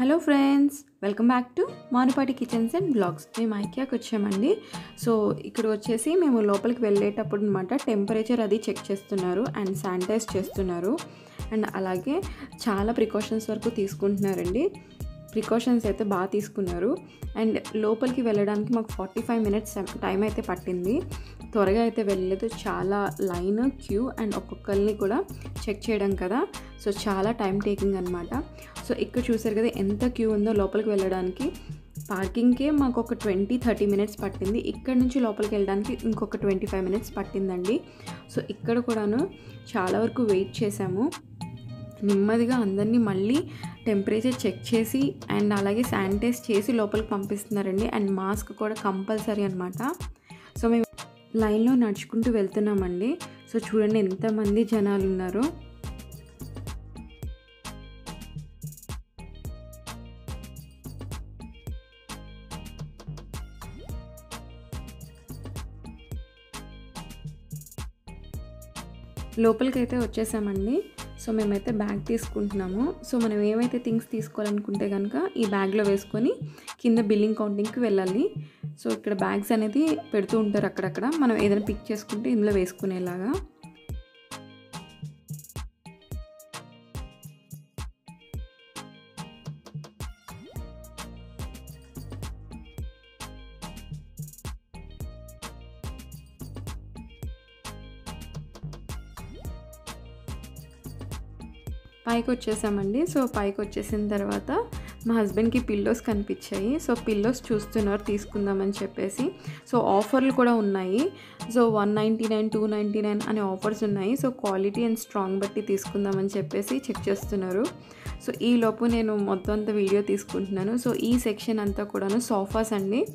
Hello friends welcome back to Manupati kitchens and blogs. మేము ఐకియాకి వచ్చామండి. సో ఇక్కడ వచ్చేసి మేము లోపలికి వెళ్ళేటప్పుడు అనమాట టెంపరేచర్ అది చెక్ చేస్తున్నారు అండ్ శానిటైజ్ చేస్తున్నారు. అండ్ అలాగే చాలా ప్రికాషన్స్ వరకు తీసుకుంటున్నారండి. ప్రికాషన్స్ అయితే బాగా తీసుకున్నారు. అండ్ లోపలికి వెళ్ళడానికి మాకు ఫార్టీ ఫైవ్ మినిట్స్ టైం అయితే పట్టింది. త్వరగా అయితే వెళ్ళలేదు. చాలా లైన్ క్యూ అండ్ ఒక్కొక్కరిని కూడా చెక్ చేయడం కదా. సో చాలా టైం టేకింగ్ అనమాట సో ఇక్కడ చూసారు కదా ఎంత క్యూ ఉందో లోపలికి వెళ్ళడానికి. పార్కింగ్కే మాకు ఒక ట్వంటీ థర్టీ మినిట్స్ పట్టింది. ఇక్కడ నుంచి లోపలికి వెళ్ళడానికి ఇంకొక ట్వంటీ ఫైవ్ మినిట్స్ పట్టిందండి. సో ఇక్కడ కూడాను చాలా వరకు వెయిట్ చేశాము. నెమ్మదిగా అందరినీ మళ్ళీ టెంపరేచర్ చెక్ చేసి అండ్ అలాగే శానిటైజ్ చేసి లోపలికి పంపిస్తున్నారండి. అండ్ మాస్క్ కూడా కంపల్సరీ అనమాట సో మేము లైన్లో నడుచుకుంటూ వెళ్తున్నామండి. సో చూడండి ఎంతమంది జనాలు ఉన్నారో లోపలికి అయితే వచ్చేసామండి. సో మేమైతే బ్యాగ్ తీసుకుంటున్నాము. సో మనం ఏమైతే థింగ్స్ తీసుకోవాలనుకుంటే కనుక ఈ బ్యాగ్లో వేసుకొని కింద బిల్లింగ్ కౌంటింగ్కి వెళ్ళాలి. సో ఇక్కడ బ్యాగ్స్ అనేది పెడుతూ ఉంటారు అక్కడక్కడ. మనం ఏదైనా పిక్ చేసుకుంటే ఇందులో వేసుకునేలాగా. పైకి వచ్చేసామండి సో పైకి వచ్చేసిన తర్వాత మా హస్బెండ్కి పిల్లోస్ కనిపించాయి. సో పిల్లోస్ చూస్తున్నారు తీసుకుందామని చెప్పేసి. సో ఆఫర్లు కూడా ఉన్నాయి. So one ninety nine two ninety nine అనే ఆఫర్స్ ఉన్నాయి. సో క్వాలిటీ అండ్ స్ట్రాంగ్ బట్టి తీసుకుందామని చెప్పేసి చెక్ చేస్తున్నారు. సో ఈ లోపు నేను మొత్తం అంతా వీడియో తీసుకుంటున్నాను. సో ఈ సెక్షన్ అంతా కూడాను సోఫాస్ అండి.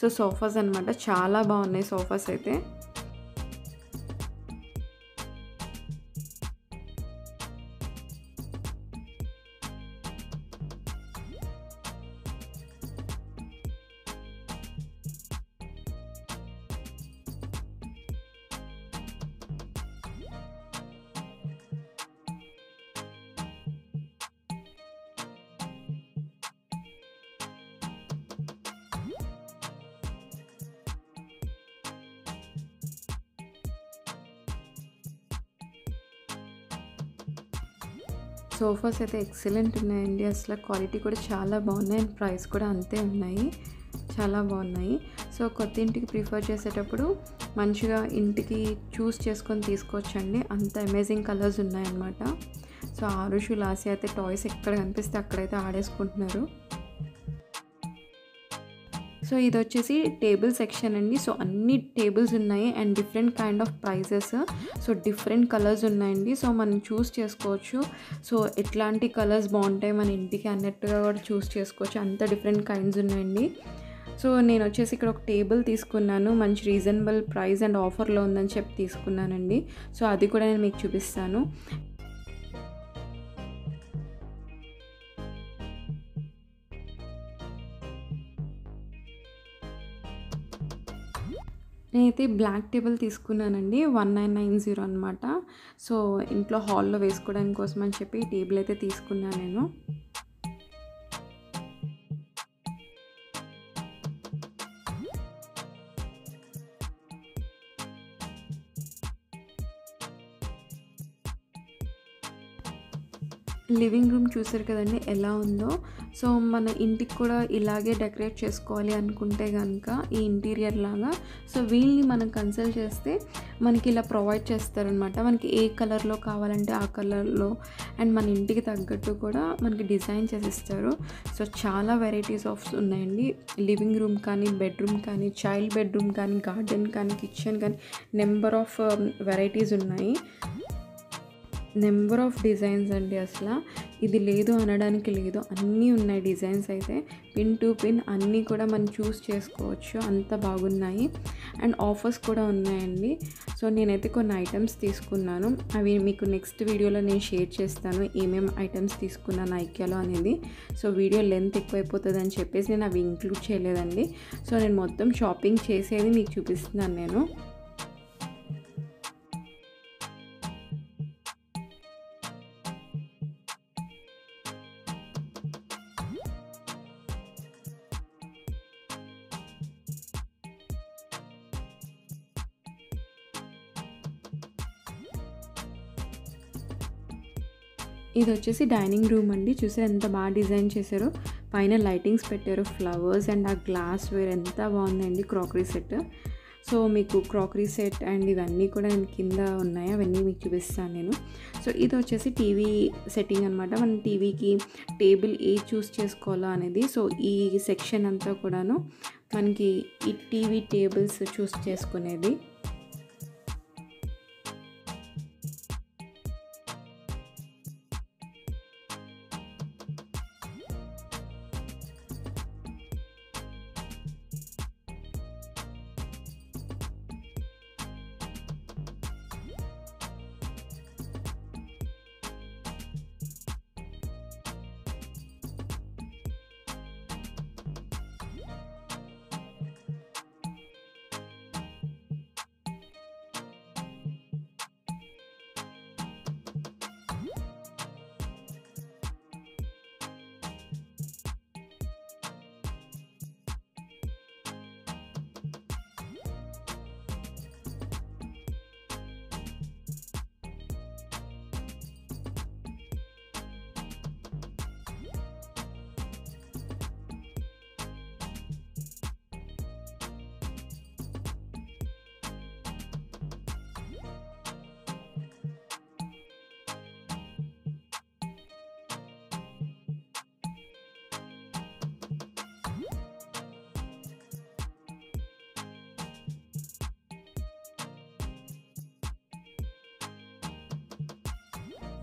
సో సోఫాస్ అనమాట చాలా బాగున్నాయి సోఫాస్ అయితే. సోఫాస్ అయితే ఎక్సలెంట్ ఉన్నాయండి. అసలు క్వాలిటీ కూడా చాలా బాగున్నాయి అండ్ ప్రైస్ కూడా అంతే ఉన్నాయి. చాలా బాగున్నాయి. సో కొత్త ఇంటికి ప్రిఫర్ చేసేటప్పుడు మంచిగా ఇంటికి చూస్ చేసుకొని తీసుకోవచ్చండి. అంత అమేజింగ్ కలర్స్ ఉన్నాయన్నమాట. సో ఆరుషు లాసి అయితే టాయ్స్ ఎక్కడ కనిపిస్తే అక్కడైతే ఆడేసుకుంటున్నారు. సో ఇది వచ్చేసి టేబుల్ సెక్షన్ అండి. సో అన్ని టేబుల్స్ ఉన్నాయి and different kind of prices. So different colours ఉన్నాయండి. సో మనం చూస్ చేసుకోవచ్చు. సో ఎట్లాంటి కలర్స్ బాగుంటాయి మన ఇంటికి అన్నట్టుగా కూడా చూస్ చేసుకోవచ్చు. అంత డిఫరెంట్ కైండ్స్ ఉన్నాయండి. సో నేను వచ్చేసి ఇక్కడ ఒక టేబుల్ తీసుకున్నాను. మంచి రీజనబుల్ ప్రైస్ అండ్ ఆఫర్లో ఉందని చెప్పి తీసుకున్నానండి. సో అది కూడా నేను మీకు చూపిస్తాను. నేనైతే బ్లాక్ టేబుల్ తీసుకున్నానండి వన్ నైన్ నైన్ జీరో అనమాట సో ఇంట్లో హాల్లో వేసుకోవడానికి కోసం అని చెప్పి ఈ టేబుల్ అయితే తీసుకున్నాను నేను. లివింగ్ రూమ్ చూసారు కదండి ఎలా ఉందో. సో మన ఇంటికి కూడా ఇలాగే డెకరేట్ చేసుకోవాలి అనుకుంటే కనుక ఈ ఇంటీరియర్ లాగా. సో వీళ్ళని మనం కన్సల్ట్ చేస్తే మనకి ఇలా ప్రొవైడ్ చేస్తారనమాట. మనకి ఏ కలర్లో కావాలంటే ఆ కలర్లో అండ్ మన ఇంటికి తగ్గట్టు కూడా మనకి డిజైన్ చేసిస్తారు. సో చాలా వెరైటీస్ ఆఫ్ ఉన్నాయండి. లివింగ్ రూమ్ కానీ బెడ్రూమ్ కానీ చైల్డ్ బెడ్రూమ్ కానీ గార్డెన్ కానీ కిచెన్ కానీ నెంబర్ ఆఫ్ వెరైటీస్ ఉన్నాయి. నెంబర్ ఆఫ్ డిజైన్స్ అండి అసలు. ఇది లేదు అనడానికి లేదు. అన్నీ ఉన్నాయి డిజైన్స్ అయితే. పిన్ టు పిన్ అన్నీ కూడా మనం చూస్ చేసుకోవచ్చు. అంత బాగున్నాయి. అండ్ ఆఫర్స్ కూడా ఉన్నాయండి. సో నేనైతే కొన్ని ఐటమ్స్ తీసుకున్నాను. అవి మీకు నెక్స్ట్ వీడియోలో నేను షేర్ చేస్తాను. ఏమేమి ఐటమ్స్ తీసుకున్నాను ఐక్యాలో అనేది. సో వీడియో లెంత్ ఎక్కువైపోతుంది అని చెప్పేసి నేను అవి ఇంక్లూడ్ చేయలేదండి. సో నేను మొత్తం షాపింగ్ చేసేది మీకు చూపిస్తున్నాను నేను. ఇది వచ్చేసి డైనింగ్ రూమ్ అండి. చూసారు ఎంత బాగా డిజైన్ చేశారో. పైన లైటింగ్స్ పెట్టారు. ఫ్లవర్స్ అండ్ ఆ గ్లాస్ వేర్ ఎంత బాగుందండి క్రాకరీ సెట్. సో మీకు క్రాకరీ సెట్ అండ్ ఇవన్నీ కూడా నేను కింద ఉన్నాయి. అవన్నీ మీకు చూపిస్తాను నేను. సో ఇది వచ్చేసి టీవీ సెట్టింగ్ అనమాట మనం టీవీకి టేబుల్ ఏ చూస్ చేసుకోవాలో అనేది. సో ఈ సెక్షన్ అంతా కూడాను మనకి ఈ టీవీ టేబుల్స్ చూస్ చేసుకునేది.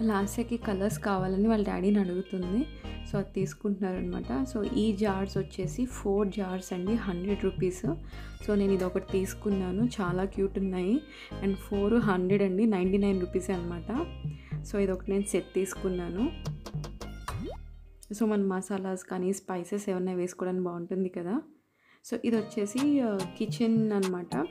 లాస్యకి కలర్స్ కావాలని వాళ్ళ డాడీని అడుగుతుంది సో అది తీసుకుంటున్నారు అనమాట సో ఈ జార్స్ వచ్చేసి ఫోర్ జార్స్ అండి హండ్రెడ్ రూపీస్. సో నేను ఇది ఒకటి తీసుకున్నాను. చాలా క్యూట్ ఉన్నాయి. అండ్ ఫోర్ హండ్రెడ్ అండి నైంటీ నైన్ రూపీస్ అనమాట సో ఇది ఒకటి నేను సెట్ తీసుకున్నాను. సో మన మసాలాస్ కానీ స్పైసెస్ ఏమైనా వేసుకోవడానికి బాగుంటుంది కదా. సో ఇది వచ్చేసి కిచెన్ అనమాట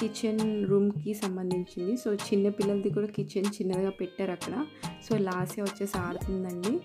కిచెన్ రూమ్కి సంబంధించింది. సో చిన్న పిల్లలది కూడా కిచెన్ చిన్నదిగా పెట్టారు అక్కడ. సో లాస్య వచ్చేసి ఆడుతుందండి.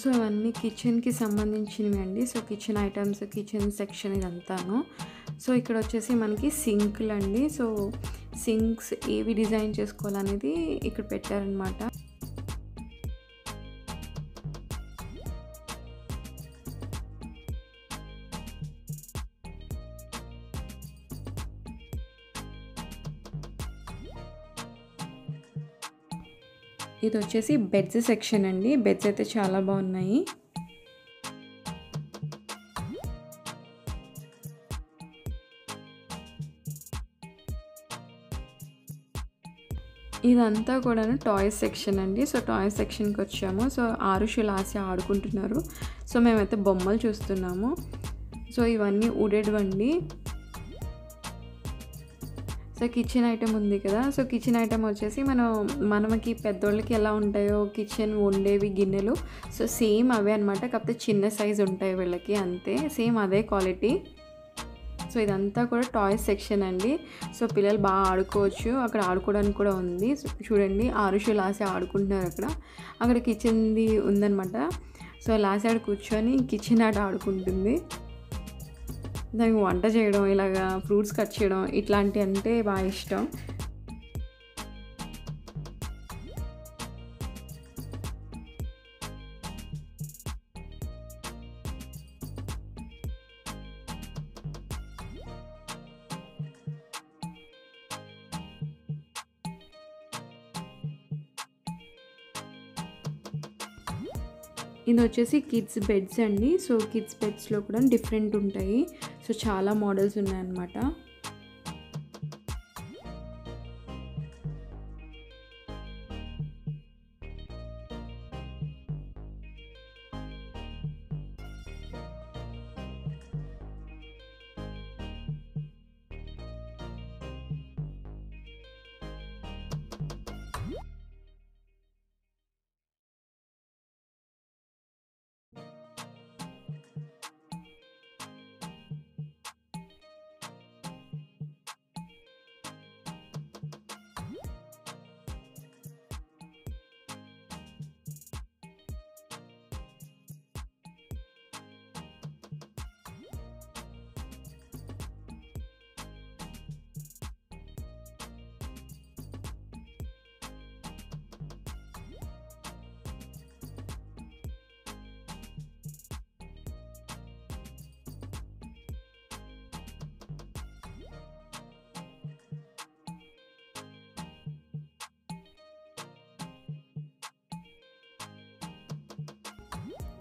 సో అవన్నీ కిచెన్కి సంబంధించినవి అండి. So kitchen items kitchen section ఇదంతాను. So ఇక్కడ వచ్చేసి మనకి సింక్లు అండి సో సింక్స్ ఏవి డిజైన్ చేసుకోవాలనేది ఇక్కడ పెట్టారనమాట. ఇది వచ్చేసి బెడ్స్ సెక్షన్ అండి. బెడ్స్ అయితే చాలా బాగున్నాయి. ఇదంతా కూడాను టాయ్స్ సెక్షన్ అండి. సో టాయ్స్ సెక్షన్కి వచ్చాము. సో ఆరుషు లాసి ఆడుకుంటున్నారు. సో మేమైతే బొమ్మలు చూస్తున్నాము. సో ఇవన్నీ ఉడెడ్వండి సో కిచెన్ ఐటమ్ ఉంది కదా. సో కిచెన్ ఐటమ్ వచ్చేసి మనం మనకి పెద్దోళ్ళకి ఎలా ఉంటాయో కిచెన్ వండేవి గిన్నెలు. సో సేమ్ అవే అనమాట కాకపోతే చిన్న సైజ్ ఉంటాయి వీళ్ళకి అంతే. సేమ్ అదే క్వాలిటీ. సో ఇదంతా కూడా టాయ్స్ సెక్షన్ అండి. సో పిల్లలు బాగా ఆడుకోవచ్చు. అక్కడ ఆడుకోవడానికి కూడా ఉంది. చూడండి ఆరుషు లాసి ఆడుకుంటున్నారు అక్కడ. అక్కడ కిచెన్ది ఉందన్నమాట. సో లాసే ఆడ కూర్చొని కిచెన్ ఆట ఆడుకుంటుంది. దానికి వంట చేయడం ఇలాగా ఫ్రూట్స్ కట్ చేయడం ఇట్లాంటివి అంటే బాగా ఇష్టం. ఇది వచ్చేసి కిడ్స్ బెడ్స్ అండి. సో కిడ్స్ బెడ్స్లో కూడా డిఫరెంట్ ఉంటాయి. సో చాలా మోడల్స్ ఉన్నాయన్నమాట.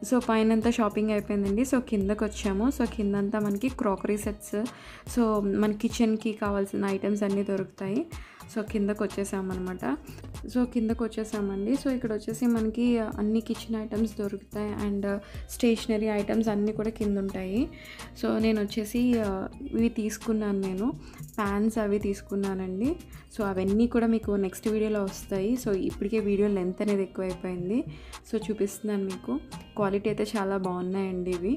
సో పైనంతా షాపింగ్ అయిపోయిందండి. సో కిందకు వచ్చాము. సో కిందంతా మనకి క్రాకరీ సెట్స్. సో మన కిచెన్కి కావాల్సిన ఐటమ్స్ అన్నీ దొరుకుతాయి. సో కిందకు వచ్చేసామన్నమాట. సో కిందకు వచ్చేసామండి సో ఇక్కడ వచ్చేసి మనకి అన్ని కిచెన్ ఐటమ్స్ దొరుకుతాయి. అండ్ స్టేషనరీ ఐటమ్స్ అన్నీ కూడా కింద ఉంటాయి సో నేను వచ్చేసి ఇవి తీసుకున్నాను నేను. ప్యాన్స్ అవి తీసుకున్నానండి. సో అవన్నీ కూడా మీకు నెక్స్ట్ వీడియోలో వస్తాయి. సో ఇప్పటికే వీడియో లెంత్ అనేది ఎక్కువైపోయింది. సో చూపిస్తున్నాను మీకు. క్వాలిటీ అయితే చాలా బాగున్నాయండి ఇవి.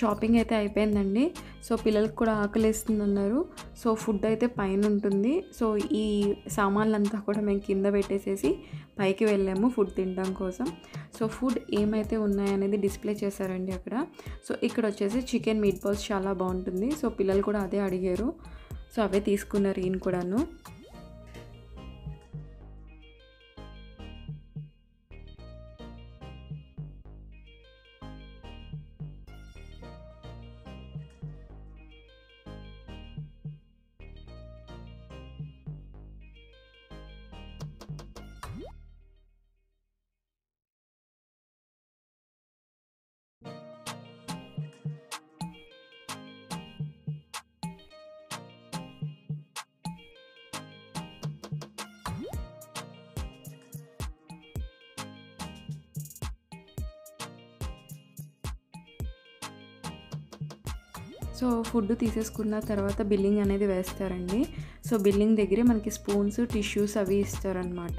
షాపింగ్ అయితే అయిపోయిందండి. సో పిల్లలకు కూడా ఆకలిస్తుంది అన్నారు సో ఫుడ్ అయితే పైన ఉంటుంది. సో ఈ సామాన్లంతా కూడా మేము కింద పెట్టేసేసి పైకి వెళ్ళాము ఫుడ్ తినడం కోసం. సో ఫుడ్ ఏమైతే ఉన్నాయనేది డిస్ప్లే చేశారండి అక్కడ. సో ఇక్కడ వచ్చేసి చికెన్ మీట్ బాల్స్ చాలా బాగుంటుంది. సో పిల్లలు కూడా అదే అడిగారు. సో అవే తీసుకున్నారు ఈయన కూడాను. సో ఫుడ్ తీసేసుకున్న తర్వాత బిల్లింగ్ అనేది వేస్తారండి. సో బిల్లింగ్ దగ్గరే మనకి స్పూన్స్ టిష్యూస్ అవి ఇస్తారనమాట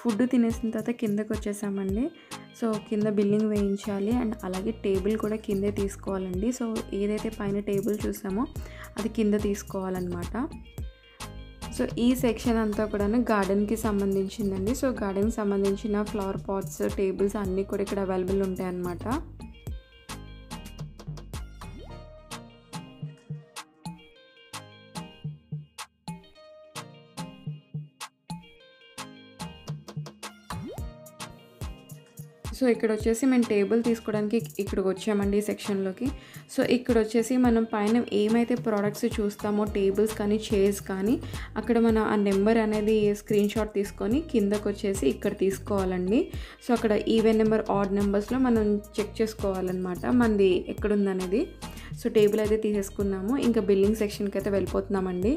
ఫుడ్ తినేసిన తర్వాత కిందకి వచ్చేసామండి. సో కింద బిల్లింగ్ వేయించాలి. అండ్ అలాగే టేబుల్ కూడా కిందే తీసుకోవాలండి. సో ఏదైతే పైన టేబుల్ చూసామో అది కింద తీసుకోవాలన్నమాట. సో ఈ సెక్షన్ అంతా కూడా గార్డెన్కి సంబంధించిందండి. సో గార్డెన్కి సంబంధించిన ఫ్లవర్ పాట్స్ టేబుల్స్ అన్నీ కూడా ఇక్కడ అవైలబుల్ ఉంటాయన్నమాట. సో ఇక్కడ వచ్చేసి మేము టేబుల్ తీసుకోవడానికి ఇక్కడికి వచ్చామండి ఈ సెక్షన్లోకి. సో ఇక్కడ వచ్చేసి మనం పైన ఏమైతే ప్రోడక్ట్స్ చూస్తామో టేబుల్స్ కానీ చైర్స్ కానీ అక్కడ మన ఆ నెంబర్ అనేది స్క్రీన్ షాట్ తీసుకొని కిందకు వచ్చేసి ఇక్కడ తీసుకోవాలండి. సో అక్కడ ఈవెన్ నెంబర్ ఆడ్ నెంబర్స్లో మనం చెక్ చేసుకోవాలన్నమాట మనది ఎక్కడుందనేది. సో టేబుల్ అయితే తీసేసుకున్నాము. ఇంకా బిల్లింగ్ సెక్షన్కి అయితే వెళ్ళిపోతున్నామండి.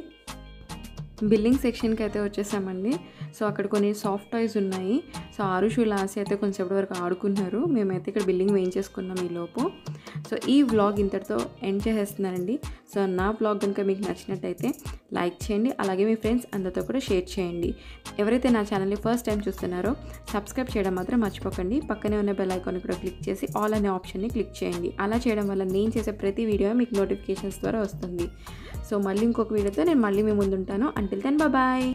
బిల్లింగ్ సెక్షన్కి అయితే వచ్చేసామండి. సో అక్కడ కొన్ని సాఫ్ట్ టాయ్స్ ఉన్నాయి. సో ఆరుషు లాసి అయితే కొంచెంసేపటి వరకు ఆడుకున్నారు. మేమైతే ఇక్కడ బిల్లింగ్ వేయించేసుకున్నాం ఈలోపు లోపు. సో ఈ వ్లాగ్ ఇంతటితో ఎండ్ చేసేస్తున్నానండి. సో నా వ్లాగ్ కనుక మీకు నచ్చినట్టయితే లైక్ చేయండి. అలాగే మీ ఫ్రెండ్స్ అందరితో కూడా షేర్ చేయండి. ఎవరైతే నా ఛానల్ని ఫస్ట్ టైం చూస్తున్నారో సబ్స్క్రైబ్ చేయడం మాత్రం మర్చిపోకండి. పక్కనే ఉన్న బెల్ ఐకాన్ కూడా క్లిక్ చేసి ఆల్ అనే ఆప్షన్ని క్లిక్ చేయండి. అలా చేయడం వల్ల నేను చేసే ప్రతి వీడియో మీకు నోటిఫికేషన్స్ ద్వారా వస్తుంది. సో మళ్ళీ ఇంకొక వీడియోతో నేను మళ్ళీ మీ ముందుంటాను. Until then bye